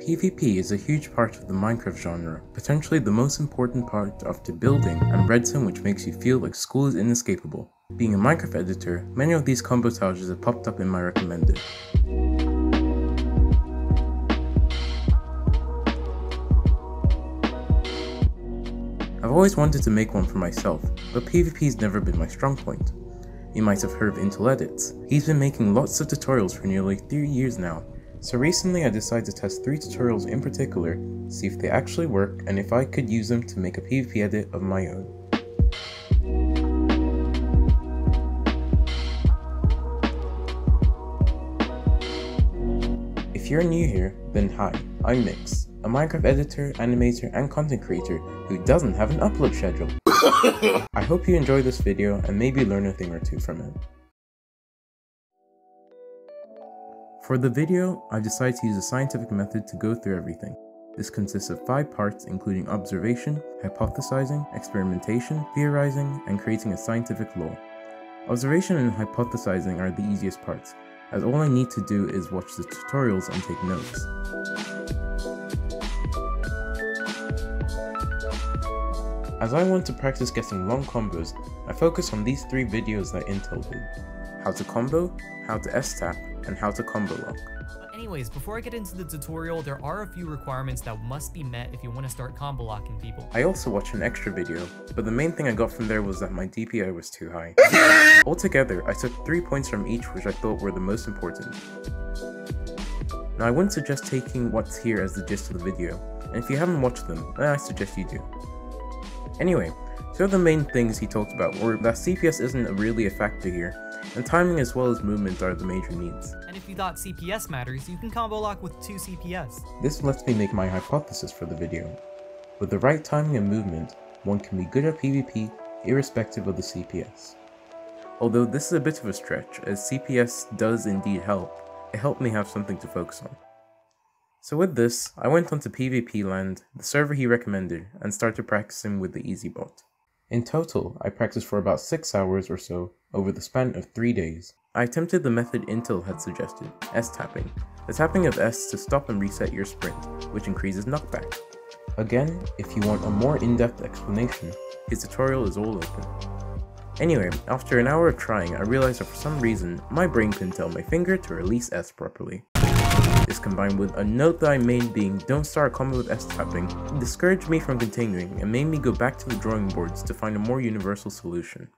PvP is a huge part of the Minecraft genre, potentially the most important part after building and redstone which makes you feel like school is inescapable. Being a Minecraft editor, many of these combo challenges have popped up in my recommended. I've always wanted to make one for myself, but PvP's never been my strong point. You might have heard of Intel Edits. He's been making lots of tutorials for nearly 3 years now, so recently I decided to test 3 tutorials in particular, see if they actually work and if I could use them to make a PvP edit of my own. If you're new here, then hi, I'm Mix, a Minecraft editor, animator, and content creator who doesn't have an upload schedule. I hope you enjoy this video and maybe learn a thing or two from it. For the video, I've decided to use a scientific method to go through everything. This consists of five parts including observation, hypothesizing, experimentation, theorizing, and creating a scientific law. Observation and hypothesizing are the easiest parts, as all I need to do is watch the tutorials and take notes. As I want to practice getting long combos, I focus on these three videos that Intel did. How to combo, how to S-tap, and how to combo lock. Anyways, before I get into the tutorial, there are a few requirements that must be met if you want to start combo locking people. I also watched an extra video, but the main thing I got from there was that my DPI was too high. Altogether, I took 3 points from each which I thought were the most important. Now I wouldn't suggest taking what's here as the gist of the video, and if you haven't watched them, then I suggest you do. Anyway, two of the main things he talked about were that CPS isn't really a factor here, and timing as well as movement are the major needs. And if you thought CPS matters, you can combo lock with 2 CPS. This lets me make my hypothesis for the video. With the right timing and movement, one can be good at PvP irrespective of the CPS. Although this is a bit of a stretch, as CPS does indeed help, it helped me have something to focus on. So with this, I went onto PvP land, the server he recommended, and started practicing with the easy EasyBot. In total, I practiced for about 6 hours or so over the span of 3 days. I attempted the method Intel had suggested, S-tapping, the tapping of S to stop and reset your sprint, which increases knockback. Again, if you want a more in-depth explanation, his tutorial is all open. Anyway, after an hour of trying, I realized that for some reason, my brain couldn't tell my finger to release S properly. This combined with a note that I made being don't start a combo with S-tapping discouraged me from continuing and made me go back to the drawing boards to find a more universal solution.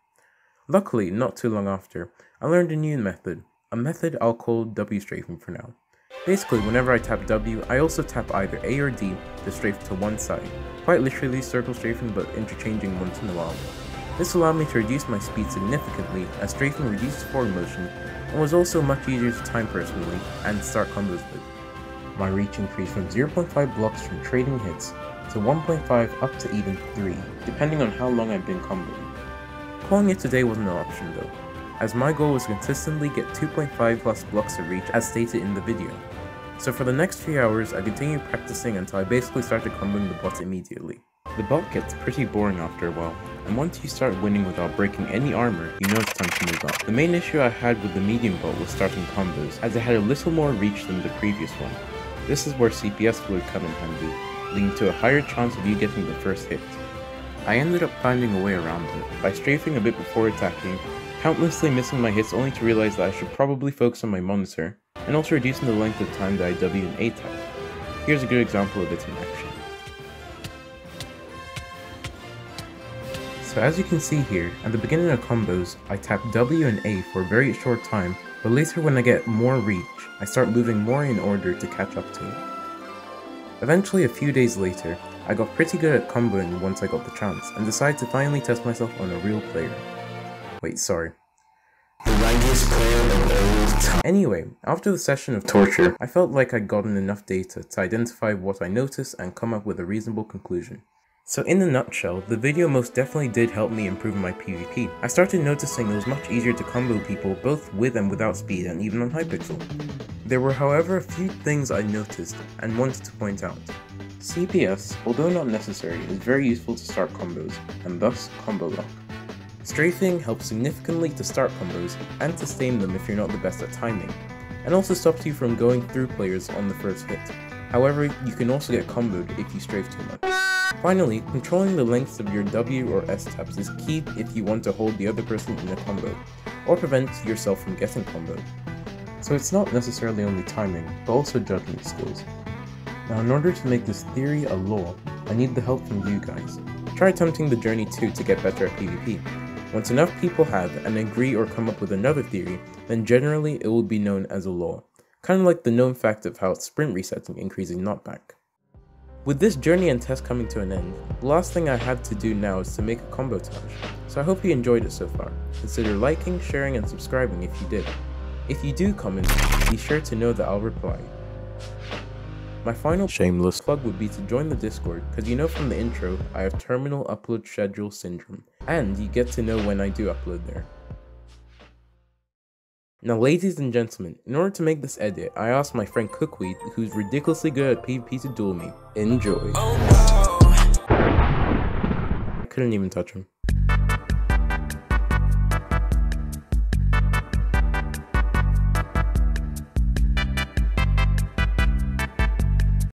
Luckily, not too long after, I learned a new method, a method I'll call W strafing for now. Basically, whenever I tap W, I also tap either A or D to strafe to one side, quite literally circle strafing but interchanging once in a while. This allowed me to reduce my speed significantly as strafing reduced forward motion and was also much easier to time personally and start combos with. My reach increased from 0.5 blocks from trading hits to 1.5 up to even 3, depending on how long I've been comboing. Calling it today wasn't an option though, as my goal was to consistently get 2.5 plus blocks of reach as stated in the video. So for the next few hours, I continued practicing until I basically started comboing the bot immediately. The bot gets pretty boring after a while, and once you start winning without breaking any armor, you know it's time to move up. The main issue I had with the medium bot was starting combos, as it had a little more reach than the previous one. This is where CPS would come in handy, leading to a higher chance of you getting the first hit. I ended up finding a way around it, by strafing a bit before attacking, countlessly missing my hits only to realize that I should probably focus on my monitor, and also reducing the length of time that I W and A tap. Here's a good example of it in action. So as you can see here, at the beginning of combos, I tap W and A for a very short time, but later when I get more reach, I start moving more in order to catch up to it. Eventually a few days later, I got pretty good at comboing once I got the chance, and decided to finally test myself on a real player. Wait, sorry. Anyway, after the session of torture, I felt like I'd gotten enough data to identify what I noticed and come up with a reasonable conclusion. So in a nutshell, the video most definitely did help me improve my PvP. I started noticing it was much easier to combo people both with and without speed and even on Hypixel. There were however a few things I noticed and wanted to point out. CPS, although not necessary, is very useful to start combos, and thus combo lock. Strafing helps significantly to start combos and sustain them if you're not the best at timing, and also stops you from going through players on the first hit. However, you can also get comboed if you strafe too much. Finally, controlling the lengths of your W or S taps is key if you want to hold the other person in a combo, or prevent yourself from getting comboed. So it's not necessarily only timing, but also judgment skills. Now in order to make this theory a law, I need the help from you guys. Try attempting the journey 2 to get better at PvP. Once enough people have and agree or come up with another theory, then generally it will be known as a law. Kind of like the known fact of how sprint resetting increases knockback. With this journey and test coming to an end, the last thing I have to do now is to make a combo touch, so I hope you enjoyed it so far. Consider liking, sharing, and subscribing if you did. If you do comment, be sure to know that I'll reply. My final shameless plug would be to join the Discord, because you know from the intro, I have terminal upload schedule syndrome, and you get to know when I do upload there. Now ladies and gentlemen, in order to make this edit, I asked my friend Cookweed, who's ridiculously good at PvP to duel me. Enjoy. Oh, I couldn't even touch him.